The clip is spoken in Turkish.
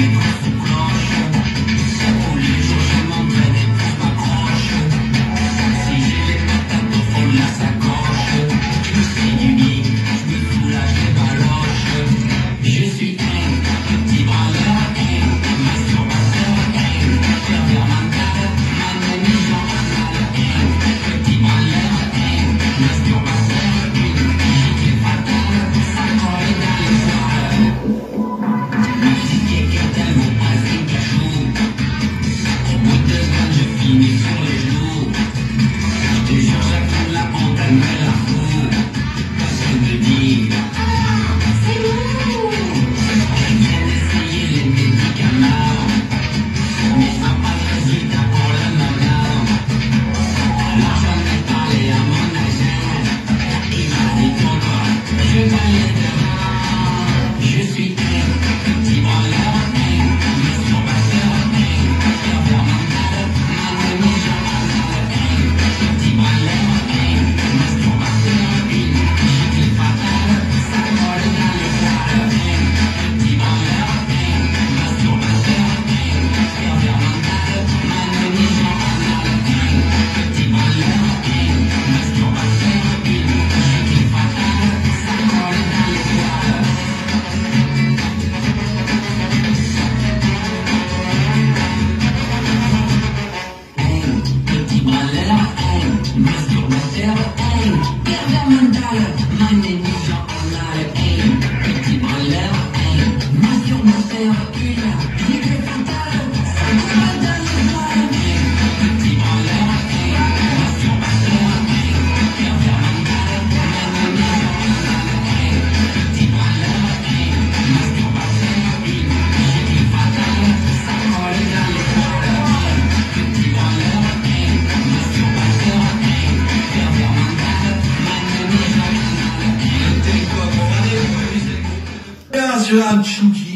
Música Biraz şu an çünkü